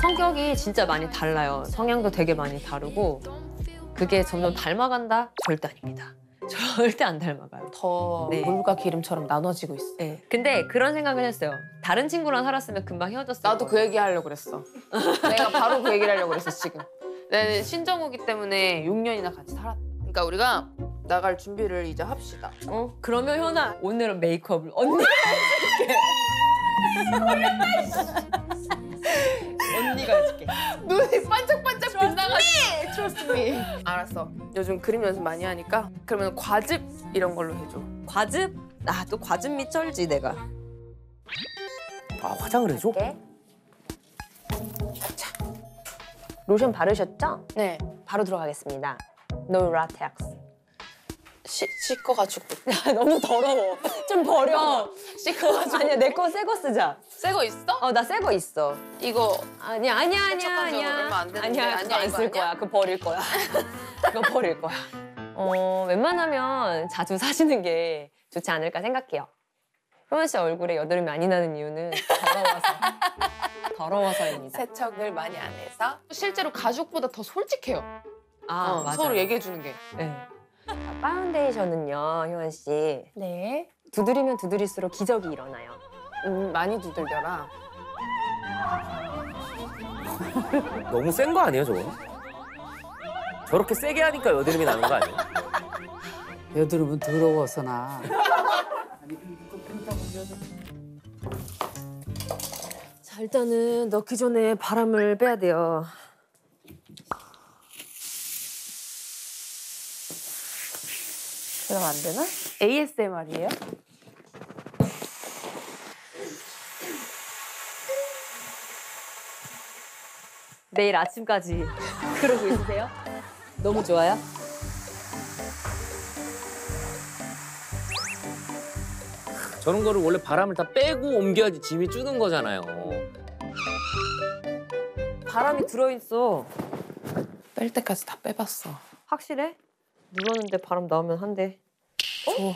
성격이 진짜 많이 달라요. 성향도 되게 많이 다르고 그게 점점 닮아간다? 절대 아닙니다. 절대 안 닮아가요. 더 네. 물과 기름처럼 나눠지고 있어. 네. 근데 그런 생각을 했어요. 다른 친구랑 살았으면 금방 헤어졌을 나도 거예요. 그 얘기 하려고 그랬어. 내가 바로 그 얘기를 하려고 그랬어 지금. 내 신정우기 때문에 6년이나 같이 살았. 그러니까 우리가 나갈 준비를 이제 합시다. 어? 그러면 현아 오늘은 메이크업을 언니가 해줄게. 언니가 해줄게. 눈이 반짝반짝 빛나가지고. Trust me. 알았어. 요즘 그림 연습 많이 하니까 그러면 과즙 이런 걸로 해줘. 과즙? 아 또 과즙 밑 쩔지 내가. 아 화장을 해줘? 로션 바르셨죠? 네. 바로 들어가겠습니다. No latex. 씻, 씻어가지고. 너무 더러워. 좀 버려. 씻어가지고. 아니야 내 거 새 거 쓰자. 새 거 있어? 어 나 새 거 있어. 이거 아니야 아니야 아니야 아니야. 얼마 안 됐는데. 아니야 아니야, 안 쓸? 거야. 그거 버릴 거야. 그거 버릴 거야. 어 웬만하면 자주 사시는 게 좋지 않을까 생각해요. 효원 씨 얼굴에 여드름이 많이 나는 이유는 더러워서 더러워서입니다. 세척을 많이 안 해서 실제로 가죽보다 더 솔직해요. 아 어, 맞아. 서로 얘기해 주는 게. 네. 자, 파운데이션은요 효원 씨 네. 두드리면 두드릴수록 기적이 일어나요. 음, 많이 두들겨라. 너무 센 거 아니에요 저거? 저렇게 세게 하니까 여드름이 나는 거 아니에요? 여드름은 더러워서 나. 자 일단은 넣기 전에 바람을 빼야 돼요. 그럼 안 되나? ASMR이에요? 내일 아침까지 그러고 있으세요? 너무 좋아요? 저런 거를 원래 바람을 다 빼고 옮겨야지 짐이 줄는 거잖아요. 바람이 들어있어. 뺄 때까지 다 빼봤어. 확실해? 눌렀는데 바람 나오면 한대. 줘.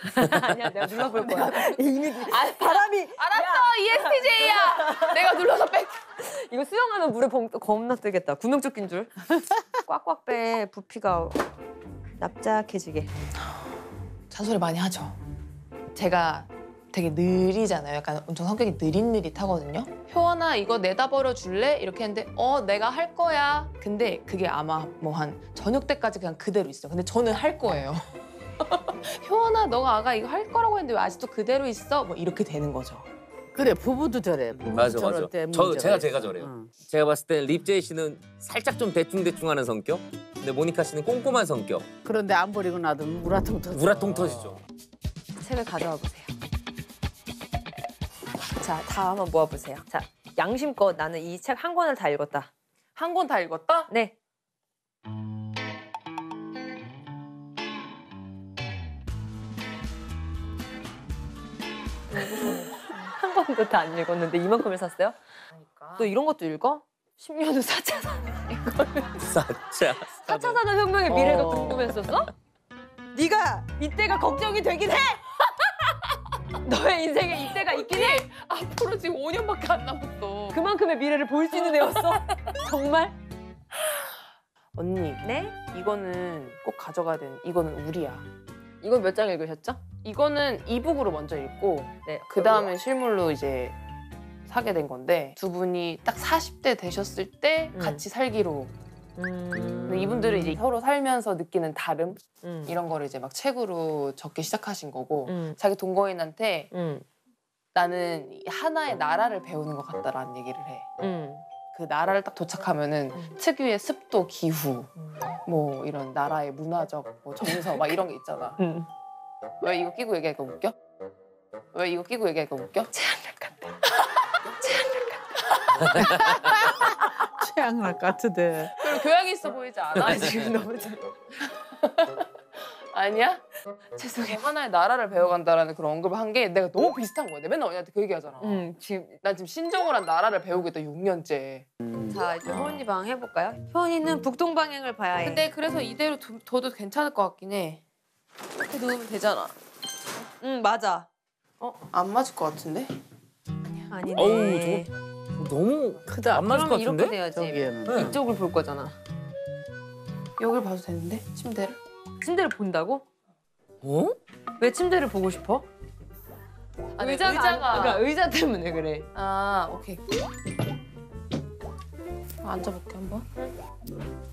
아니야 내가 눌러볼 거야. 이미 아 바람이 알았어, ESTJ야. 내가 눌러서 뺄. 이거 수영하면 물에 범, 겁나 뜨겠다. 구명조끼인 줄. 꽉꽉 빼 부피가 납작해지게. 잔소리 많이 하죠. 제가 되게 느리잖아요. 약간 엄청 성격이 느릿느릿하거든요. 효원아 이거 내다 버려 줄래? 이렇게 했는데 어 내가 할 거야. 근데 그게 아마 뭐 한 저녁 때까지 그냥 그대로 있어요. 근데 저는 할 거예요. 효원아 너가 아가 이거 할 거라고 했는데 왜 아직도 그대로 있어? 뭐 이렇게 되는 거죠. 그래 부부도 저래. 부부도 맞아 맞아. 저럴 때 저 문제가 제가 있어. 제가 저래요. 응. 제가 봤을 때는 립제이 씨는 살짝 좀 대충대충하는 성격. 근데 모니카 씨는 꼼꼼한 성격. 그런데 안 버리고 놔두면 우라통 터져. 우라통 터지죠. 책을 가져와 보세요. 자, 다 한번 모아보세요. 자, 양심껏 나는 이 책 한 권을 다 읽었다. 한 권 다 읽었다? 네. 한 권도 다 안 읽었는데 이만큼을 샀어요? 그러니까. 또 이런 것도 읽어? 10년 후 4차 산업 사차. 4차 산업 혁명의 미래가 어. 궁금했었어? 네가 이때가 걱정이 되긴 해! 너의 인생에 이때가 있긴 해! 앞으로 지금 5년밖에 안 남았어. 그만큼의 미래를 볼 수 있는 애였어? 정말? 언니 네? 이거는 꼭 가져가야 되는 이거는 우리야. 이건 몇 장 읽으셨죠? 이거는 이북으로 먼저 읽고 네. 그 다음에 실물로 이제 사게 된 건데 두 분이 딱 40대 되셨을 때 음. 같이 살기로 음... 근데 이분들은 이제 서로 살면서 느끼는 다름 음. 이런 거를 이제 막 책으로 적기 시작하신 거고 음. 자기 동거인한테 음. 나는 이 하나의 나라를 배우는 것 같다라는 얘기를 해. 음. 그 나라를 딱 도착하면은 음. 특유의 습도, 기후, 음. 뭐 이런 나라의 문화적 뭐 정서 막 이런 게 있잖아. 음. 왜 이거 끼고 얘기하니까 웃겨? 왜 이거 끼고 얘기하니까 웃겨? 최악날 같다. 최악날 같은데. 그리고 교양이 있어 보이지 않아? 지금 너무 잘. 아니야? 죄송해요. 하나의 나라를 배워간다라는 그런 언급을 한 게 내가 너무 비슷한 거야. 내가 맨날 언니한테 그 얘기 하잖아. 음, 지금 난 지금 신정우란 나라를 배우고 있다 6년째. 자 이제 효원이 방 해볼까요? 효원이는 북동 방향을 봐야 해. 근데 그래서 이대로 두, 둬도 괜찮을 것 같긴 해. 이렇게 누우면 되잖아. 응 맞아. 어? 안 맞을 것 같은데? 아니네. 어우, 저거 너무 크다. 안 맞을 것 그러면 같은데? 이렇게 돼야지. 저기에는. 네. 이쪽을 볼 거잖아. 여길 봐도 되는데 침대를? 침대를 본다고? 어? 왜 침대를 보고 싶어? 아니, 의자가, 의자가- 안- 그러니까 의자 때문에 그래. 아 오케이. 아, 앉아볼게 한번.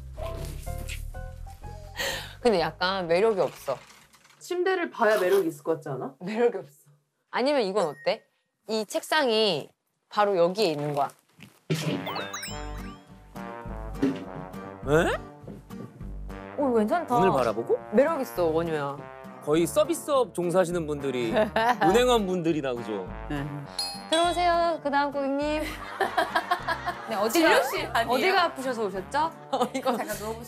근데 약간 매력이 없어. 침대를 봐야 매력이 있을 것 같지 않아? 매력이 없어. 아니면 이건 어때? 이 책상이 바로 여기에 있는 거야. 에? 오 괜찮다. 눈을 바라보고? 매력 있어 원효야. 거의 서비스업 종사하시는 분들이 은행원 분들이나 그죠? 네. 들어오세요. 그 다음 고객님. 네 어디가 진료실 아니에요? 어디가 아프셔서 오셨죠? 어, 이거.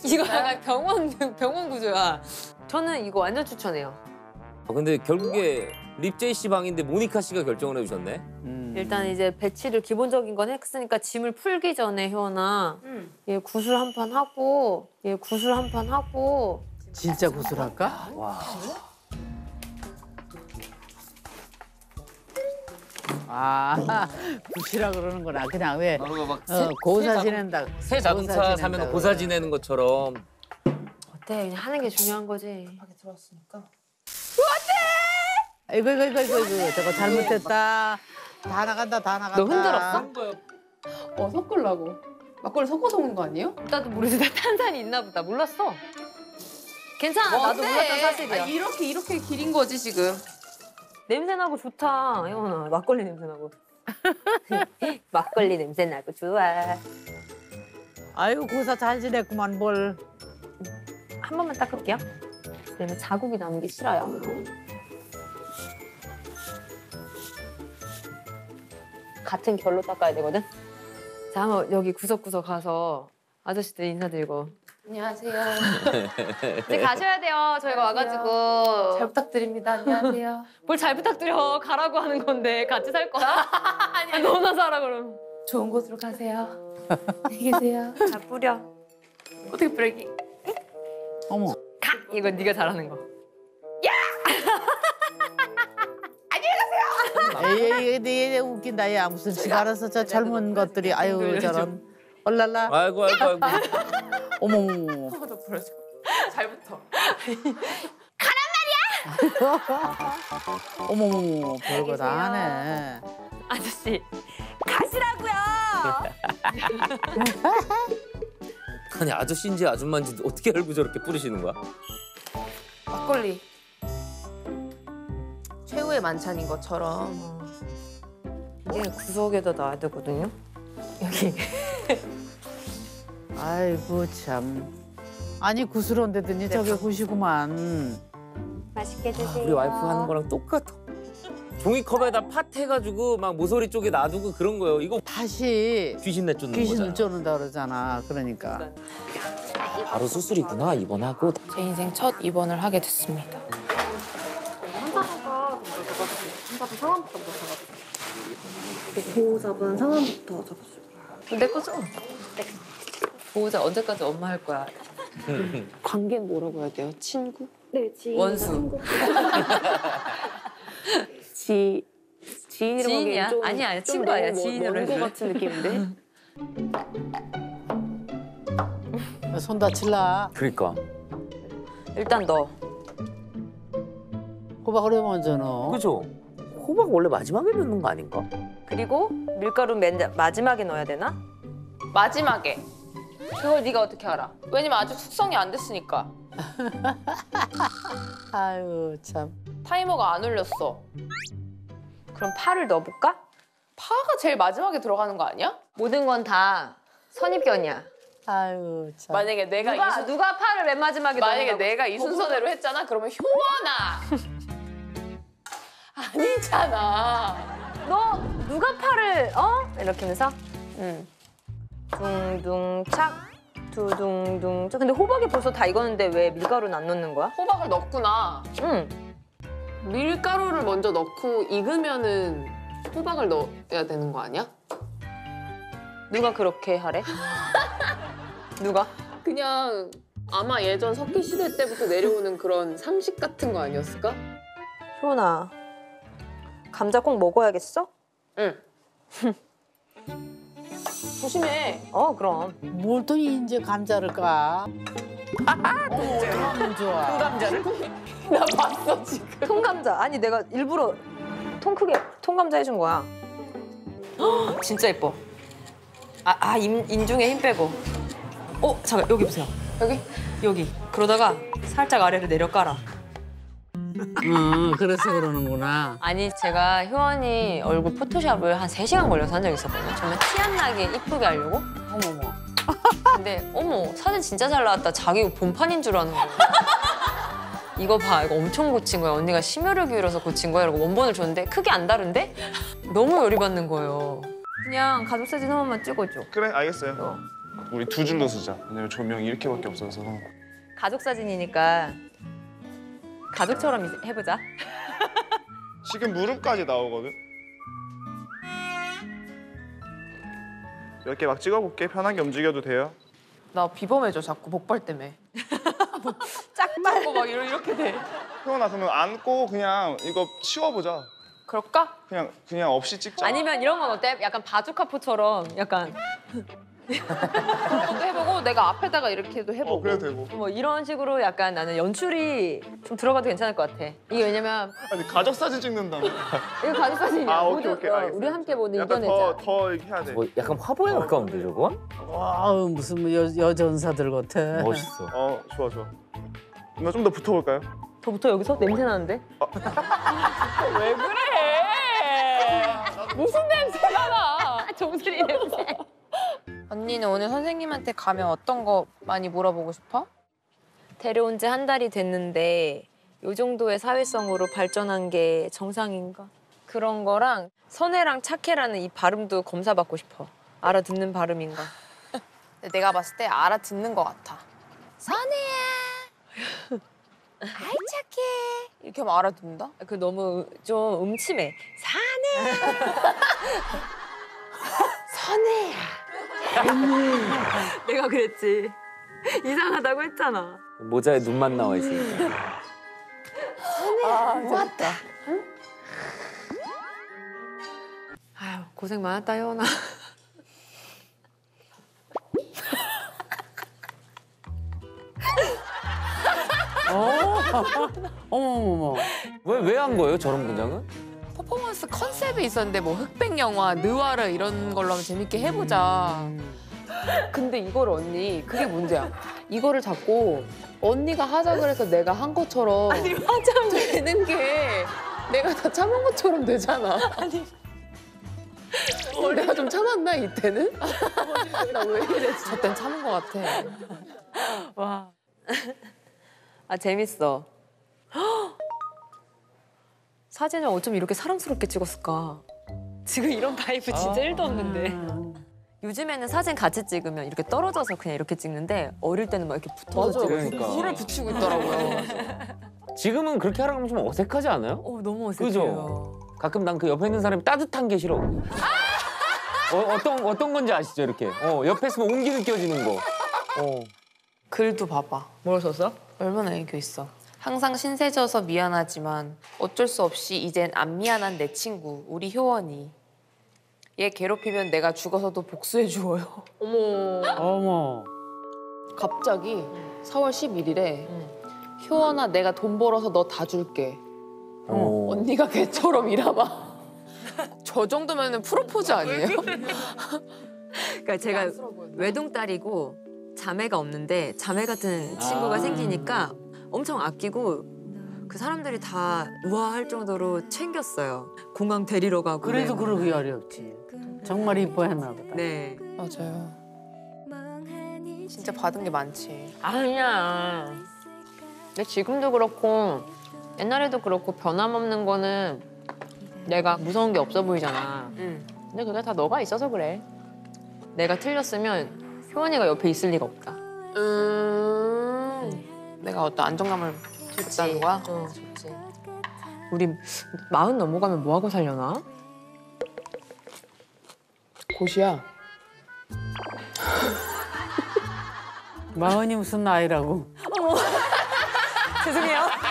이거 약간 병원 병원 구조야. 저는 이거 완전 추천해요. 어, 근데 결국에 립제이 씨 방인데 모니카 씨가 결정을 해주셨네. 음. 일단 이제 배치를 기본적인 건 했으니까 짐을 풀기 전에 효원아 응. 얘 구슬 한 판 하고 얘 구슬 한 판 하고 진짜 구슬할까? 와. 아, 구시라 그러는구나. 그냥 왜막 어, 고사 지낸다. 새 자동차 고사 사면 지낸다고. 고사 지내는 것처럼 어때 그냥 하는 게 중요한 거지. 들어왔으니까. 이거 이거 이거 이거 이거 저거 잘못됐다. 다 나간다 다 나간다. 너 흔들었어? 어 섞으려고. 막걸리 섞어서 먹는 거 아니에요? 나도 모르지 나 탄산이 있나 보다 몰랐어. 괜찮아 나도 몰랐던 사실이야. 아, 이렇게 이렇게 길인 거지 지금. 냄새 나고 좋다 혜원아 막걸리 냄새 나고. 막걸리 냄새 나고 좋아. 아유 고사 잘 지냈구만 뭘. 한 번만 닦을게요. 왜냐면 자국이 게 싫어요. 같은 결로 닦아야 되거든. 자, 한번 여기 구석구석 가서 아저씨들 인사드리고. 안녕하세요. 이제 가셔야 돼요. 저희가 와가지고. 잘 부탁드립니다. 안녕하세요. 뭘 잘 부탁드려. 가라고 하는 건데 같이 살 거야? 아니, 너나 살아 그럼. 좋은 곳으로 가세요. 안녕히 계세요. 다 뿌려. 어떻게 브레이크? 어머. 가! 이거 네가 잘하는 거. 에이 에이 에이 웃긴다 야 무슨 지가 알아서 저 젊은 것들이 아유 저런 얼랄라 아이고 아이고 아이고 어머 더. 잘 붙어. 어머 어머 별거 다 하네. 아저씨, 가시라고요! 아니 아저씨인지 아줌마인지 어떻게 알고 저렇게 뿌리시는 거야? 막걸리. 최후의 만찬인 것처럼. 이게 구석에다 놔야 되거든요. 여기. 아이고 참. 아니 구스런데더니 저게 굿이구만. 맛있게 드세요. 우리 와이프 하는 거랑 똑같아. 종이컵에다 팥 해가지고 막 모서리 쪽에 놔두고 그런 거예요. 이거 다시 귀신 내 쫓는 귀신을 거잖아. 쫓는다 그러잖아. 그러니까. 바로 수술이구나 입원하고. 제 인생 첫 입원을 하게 됐습니다. 보호자분 상황부터 잡아줘. 내 거죠? 보호자 언제까지 엄마 할 거야? 관계는 뭐라고 해야 돼요? 친구? 네, 지인. 원수. 지 지인이라고 지인이야? 하기엔 좀, 아니야, 아니야. 좀 친구 아니야. 지인으로. 거 같은 느낌인데. 손 다칠라. 그러니까. 일단 너. 호박을 왜 먼저 넣어? 그죠? 호박 원래 마지막에 넣는 거 아닌가? 그리고 밀가루 맨 마지막에 넣어야 되나? 마지막에. 그걸 네가 어떻게 알아? 왜냐면 아직 숙성이 안 됐으니까. 아유 참. 타이머가 안 울렸어. 그럼 파를 넣어볼까? 파가 제일 마지막에 들어가는 거 아니야? 모든 건 다 선입견이야. 아유 참. 만약에 내가 이 누가 순, 누가 파를 맨 마지막에 만약에 넣는다고? 내가 이 순서대로 했잖아. 그러면 효원아. 아니잖아. 너 누가 파를 어? 이렇게 하면서 응. 둥둥착 두둥둥착 근데 호박이 벌써 다 익었는데 왜 밀가루는 안 넣는 거야? 호박을 넣구나. 응. 밀가루를 먼저 넣고 익으면은 호박을 넣어야 되는 거 아니야? 누가 그렇게 하래? 누가? 그냥 아마 예전 석기 시대 때부터 내려오는 그런 상식 같은 거 아니었을까? 효나 감자 꼭 먹어야겠어? 응. 조심해. 어 그럼. 뭘또 이제 감자를 까? 어떡하면 좋아. 감자를? 나 봤어 지금. 통감자. 아니 내가 일부러 통 크게 통감자 해준 거야. 헉, 진짜 예뻐. 아, 아 인, 인중에 힘 빼고. 어 잠깐 여기 보세요. 여기? 여기. 그러다가 살짝 아래로 내려 깔아. 응, 그래서 그러는구나. 아니 제가 효원이 얼굴 포토샵을 한 3시간 걸려서 한 적이 있었거든요. 정말 티 안 나게 이쁘게 하려고. 어머머. 근데 어머 사진 진짜 잘 나왔다. 자기 본판인 줄 아는 거예요. 이거 봐 이거 엄청 고친 거야. 언니가 심혈을 기울여서 고친 거야. 이러고 원본을 줬는데 크게 안 다른데? 너무 열이 받는 거예요. 그냥 가족 사진 한 번만 찍어줘. 그래 알겠어요. 어. 우리 두 줄로 쓰자. 왜냐면 조명 이렇게밖에 없어서. 가족 사진이니까 가족처럼 해보자. 지금 무릎까지 나오거든. 몇개막 찍어볼게. 편하게 움직여도 돼요. 나 비범해져 자꾸 복발 때문에. 짝 맞고 막 이러- 이렇게 돼. 태어나 그러면 안고 그냥 이거 치워보자. 그럴까? 그냥 그냥 없이 찍자. 아니면 이런 건 어때? 약간 바주카포처럼 약간 그것도 해보고 내가 앞에다가 이렇게도 해보고. 어 그래도 되고. 뭐 이런 식으로 약간 나는 연출이 좀 들어가도 괜찮을 것 같아. 이게 왜냐면 아니 가족 사진 찍는다며. 이거 가족 사진이야. 아 오케이 모두, 오케이. 어, 알겠어, 우리 함께 보는 약간 이겨내자. 더더 이렇게 해야 돼. 뭐 약간 화보에 가까운데 저건? 와, 무슨 뭐 여, 여전사들 같아. 멋있어. 어 좋아 좋아. 누나 좀 더 붙어볼까요? 더 붙어 여기서 냄새 나는데? 왜 그래? 무슨 냄새가 나? 정수리 냄새. 언니는 오늘 선생님한테 가면 어떤 거 많이 물어보고 싶어? 데려온 지 한 달이 됐는데 요 정도의 사회성으로 발전한 게 정상인가? 그런 거랑 선혜랑 착해라는 이 발음도 검사받고 싶어. 알아듣는 발음인가? 내가 봤을 때 알아듣는 것 같아. 선혜야. 아이 착해. 이렇게 하면 알아듣는다? 그 너무 좀 음침해. 사내. 선혜야. 내가 그랬지. 이상하다고 했잖아. 모자에 눈만 나와 있으니까. 맞다. 아유 고생 많았다 효원아. 어머머머. 왜 왜 한 거예요 저런 분장은? 컨셉이 있었는데 뭐 흑백 영화, 느와르 이런 걸로 한번 재밌게 해보자. 근데 이걸 언니 그게 문제야. 이거를 자꾸 언니가 하자 그래서 내가 한 것처럼 아니 맞아 되는 게 내가 다 참은 것처럼 되잖아. 아니 내가 좀 참았나 이때는? 나 왜 이래? 저땐 참은 것 같아. 와. 아 재밌어. 사진을 어쩜 이렇게 사랑스럽게 찍었을까? 지금 이런 vibe 진짜 1도 없는데. 요즘에는 사진 같이 찍으면 이렇게 떨어져서 그냥 이렇게 찍는데 어릴 때는 막 이렇게 붙어서 맞아. 찍었어. 그러니까. 볼을 붙이고 있더라고요. 지금은 그렇게 하라고 하면 좀 어색하지 않아요? 어 너무 어색해요. 그죠? 가끔 난 그 옆에 있는 사람이 따뜻한 게 싫어. 어, 어떤 어떤 건지 아시죠 이렇게? 어 옆에 있으면 온기 느껴지는 거. 어. 글도 봐봐. 뭘 썼어? 얼마나 애교 있어. 항상 신세져서 미안하지만 어쩔 수 없이 이젠 안 미안한 내 친구 우리 효원이 얘 괴롭히면 내가 죽어서도 복수해 주어요. 어머. 어머. 갑자기 4월 11일에 효원아 내가 돈 벌어서 너 다 줄게. 어. 언니가 걔처럼 일하봐. 저 정도면 프로포즈 아니에요? 그러니까 제가 외동딸이고 자매가 없는데 자매 같은 친구가 아. 생기니까 엄청 아끼고 그 사람들이 다 우아할 정도로 챙겼어요. 공항 데리러 가고. 그래도 네. 그러기 어렵지. 정말 이뻐했나 보다. 네. 맞아요. 진짜 받은 게 많지. 아니야. 근데 지금도 그렇고 옛날에도 그렇고 변함없는 거는 내가 무서운 게 없어 보이잖아. 응. 근데 그게 다 너가 있어서 그래. 내가 틀렸으면 효원이가 옆에 있을 리가 없다. 음. 내가 어떤 안정감을 줬다는 거야? 어, 좋지. 우리 마흔 넘어가면 뭐 하고 살려나? 곧이야. 마흔이 무슨 나이라고. 죄송해요.